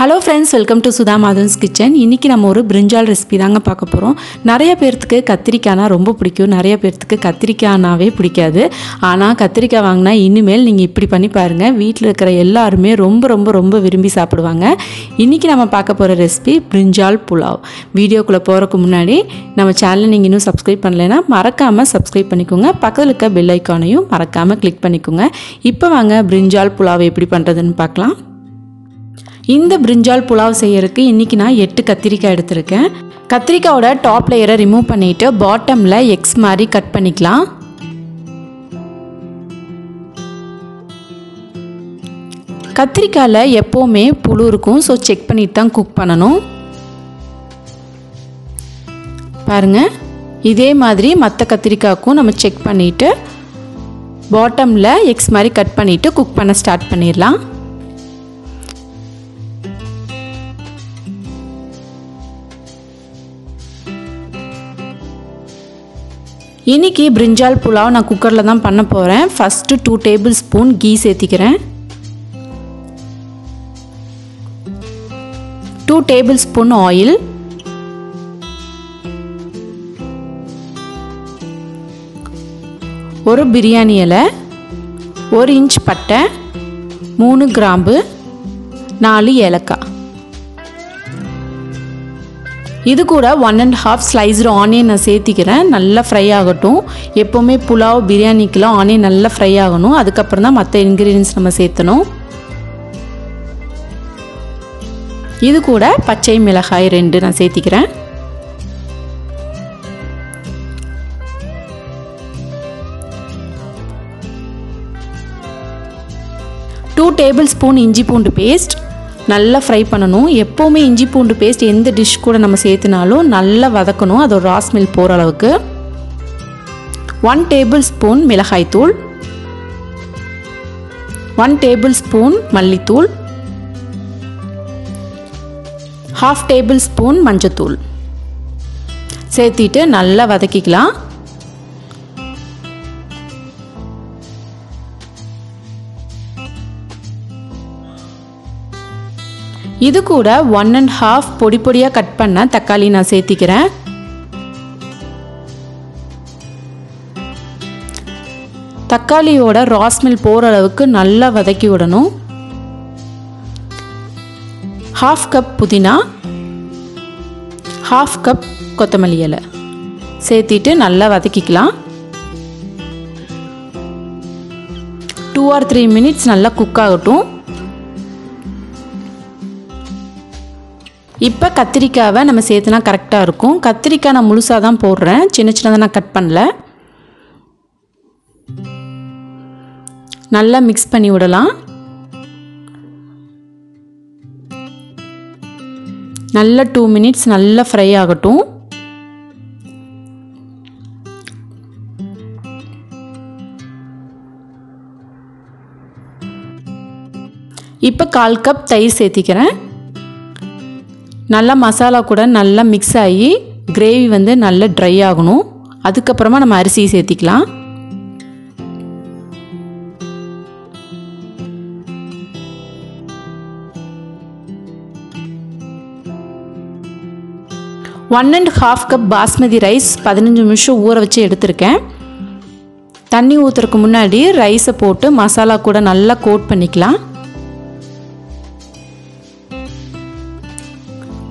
Hello friends welcome to Sudha Madhan's kitchen இன்றைக்கி நம்ம ஒரு பிரிஞ்சால் ரெசிபி தாங்க பார்க்க போகிறோம் நிறைய பேர்த்துக்கு கத்திரிக்காய்னா ரொம்ப பிடிக்கும். நிறைய பேர்த்துக்கு கத்திரிக்காய்னாவே பிடிக்காது. ஆனால் கத்திரிக்காய் வாங்கினா இனிமேல் நீங்கள் இப்படி பண்ணி பாருங்கள் வீட்டில் இருக்கிற எல்லாருமே ரொம்ப ரொம்ப ரொம்ப விரும்பி சாப்பிடுவாங்க. இன்றைக்கி நம்ம பார்க்க போகிற ரெசிபி பிரிஞ்சால் புலாவ் வீடியோக்குள்ளே போகிறதுக்கு முன்னாடி நம்ம சேனலை நீங்கள் இன்னும் சப்ஸ்கிரைப் பண்ணலைன்னா மறக்காமல் சப்ஸ்கிரைப் பண்ணிக்கோங்க. பக்கத்தில் இருக்க பெல் ஐக்கானையும் மறக்காமல் கிளிக் பண்ணிக்கோங்க. இப்போ வாங்க பிரிஞ்சால் புலாவ் எப்படி பண்ணுறதுன்னு பார்க்கலாம். இந்த பிரிஞ்சால் புலாவ் செய்யறதுக்கு இன்றைக்கி நான் எட்டு கத்திரிக்காய் எடுத்திருக்கேன். கத்திரிக்காயோட டாப் லேயரை ரிமூவ் பண்ணிவிட்டு பாட்டமில் எக்ஸ் மாதிரி கட் பண்ணிக்கலாம். கத்திரிக்காயில் எப்போவுமே புழு இருக்கும் ஸோ செக் பண்ணிட்டு தான் குக் பண்ணணும். பாருங்கள் இதே மாதிரி மற்ற கத்திரிக்காய்க்கும் நம்ம செக் பண்ணிவிட்டு பாட்டமில் எக்ஸ் மாதிரி கட் பண்ணிவிட்டு குக் பண்ண ஸ்டார்ட் பண்ணிடலாம். இன்றைக்கி பிரிஞ்சால் புலாவ் நான் குக்கரில் தான் பண்ண போகிறேன் first two table spoon key சேர்த்திக்கிறேன். டூ டேபிள் ஸ்பூன் ஆயில் ஒரு பிரியாணி இலை. ஒரு இன்ச் பட்டை. மூணு கிராம்பு. நாலு ஏலக்காய். இது கூட one and half sliced onion நான் சேர்த்திக்கிறேன். நல்லா ஃப்ரை ஆகட்டும். எப்போவுமே புலாவ் பிரியாணிக்கெலாம் ஆனியன் நல்லா ஃப்ரை ஆகணும். அதுக்கப்புறம் தான் மற்ற இன்க்ரீடியன்ஸ் நம்ம சேர்த்தணும். இது கூட பச்சை மிளகாய் ரெண்டு நான் சேர்த்திக்கிறேன். டூ டேபிள் ஸ்பூன் இஞ்சி பூண்டு பேஸ்ட் நல்லா ஃப்ரை பண்ணணும். எப்போவுமே இஞ்சி பூண்டு பேஸ்ட் எந்த டிஷ் கூட நம்ம சேர்த்துனாலும் நல்லா வதக்கணும். அதோட ராஸ்மில் போகிற அளவுக்கு. ஒன் டேபிள் ஸ்பூன் மிளகாய்த்தூள் ஒன் டேபிள் ஸ்பூன் மல்லித்தூள். ஹாஃப் டேபிள் ஸ்பூன் மஞ்சத்தூள். சேர்த்திட்டு நல்லா வதக்கிக்கலாம். இது கூட ஒன் அண்ட் ஹாஃப் பொடி பொடியாக கட் பண்ண தக்காளி நான் சேர்த்திக்கிறேன். தக்காளியோட ராஸ்மில் போகிற அளவுக்கு நல்லா வதக்கி விடணும். ஹாஃப் கப் புதினா ஹாஃப் கப் கொத்தமல்லி இலை. சேர்த்திட்டு நல்லா வதக்கிக்கலாம். டூ ஆர் த்ரீ மினிட்ஸ் நல்லா குக் ஆகட்டும். இப்போ கத்திரிக்காவை நம்ம சேர்த்துனா கரெக்டாக இருக்கும். கத்திரிக்காய் நான் முழுசாக தான் போடுறேன். சின்ன சின்னதாக நான் கட் பண்ணல. நல்லா மிக்ஸ் பண்ணி விடலாம். நல்ல டூ மினிட்ஸ் நல்லா ஃப்ரை ஆகட்டும். இப்போ கால் கப் தயிர் சேர்த்திக்கிறேன். நல்லா மசாலா கூட நல்லா மிக்ஸ் ஆகி கிரேவி வந்து நல்லா ட்ரை ஆகணும். அதுக்கப்புறமா நம்ம அரிசி சேர்த்திக்கலாம். One and half cup basmati rice பதினஞ்சு நிமிஷம் ஊற வச்சு எடுத்திருக்கேன். தண்ணி ஊற்றுறதுக்கு முன்னாடி ரைஸை போட்டு மசாலா கூட நல்லா கோட் பண்ணிக்கலாம்.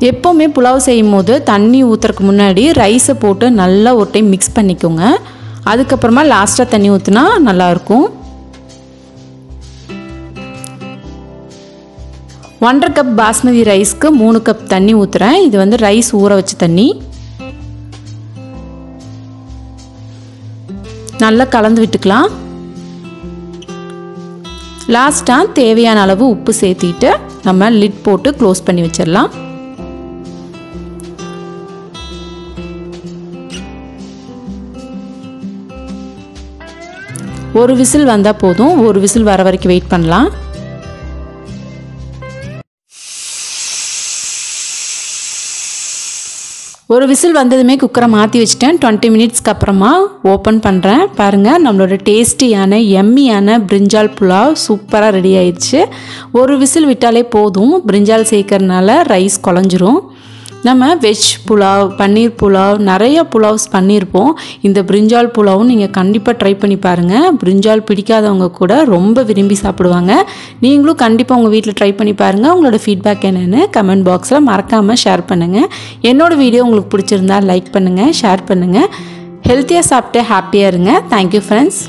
எப்போவுமே புலாவ் செய்யும் போது தண்ணி ஊற்றுறதுக்கு முன்னாடி ரைஸை போட்டு நல்லா ஒரு டைம் மிக்ஸ் பண்ணிக்கோங்க. அதுக்கப்புறமா லாஸ்ட்டாக தண்ணி ஊற்றினா நல்லாயிருக்கும். ஒன்றரை கப் பாஸ்மதி ரைஸ்க்கு மூணு கப் தண்ணி ஊற்றுறேன் இது வந்து ரைஸ் ஊற வச்ச தண்ணி. நல்லா கலந்து விட்டுக்கலாம். லாஸ்ட்டாக தேவையான அளவு உப்பு சேர்த்திட்டு நம்ம லிட் போட்டு க்ளோஸ் பண்ணி வச்சிடலாம். ஒரு விசில் வந்தால் போதும். ஒரு விசில் வர வரைக்கும் வெயிட் பண்ணலாம். ஒரு விசில் வந்ததுமே குக்கரை மாற்றி வச்சுட்டேன். டுவெண்ட்டி மினிட்ஸ்க்கு அப்புறமா ஓப்பன் பண்ணுறேன் பாருங்கள் நம்மளோட டேஸ்டியான எம்மியான பிரிஞ்சால் புலாவ் சூப்பராக ரெடி ஆயிடுச்சு. ஒரு விசில் விட்டாலே போதும். பிரிஞ்சால் சேர்க்கறனால ரைஸ் குழஞ்சிரும். நம்ம வெஜ் புலாவ் பன்னீர் புலாவ் நிறைய புலாவ்ஸ் பண்ணியிருப்போம் இந்த பிரிஞ்சால் புலாவும் நீங்கள் கண்டிப்பாக ட்ரை பண்ணி பாருங்கள் பிரிஞ்சால் பிடிக்காதவங்க கூட ரொம்ப விரும்பி சாப்பிடுவாங்க. நீங்களும் கண்டிப்பாக உங்கள் வீட்டில் ட்ரை பண்ணி பாருங்கள் உங்களோட ஃபீட்பேக் என்னென்னு கமெண்ட் பாக்ஸில் மறக்காமல் ஷேர் பண்ணுங்கள் என்னோடய வீடியோ உங்களுக்கு பிடிச்சிருந்தா லைக் பண்ணுங்கள் ஷேர் பண்ணுங்கள் ஹெல்த்தியாக சாப்பிட்டு ஹாப்பியாக இருங்க. Thank you friends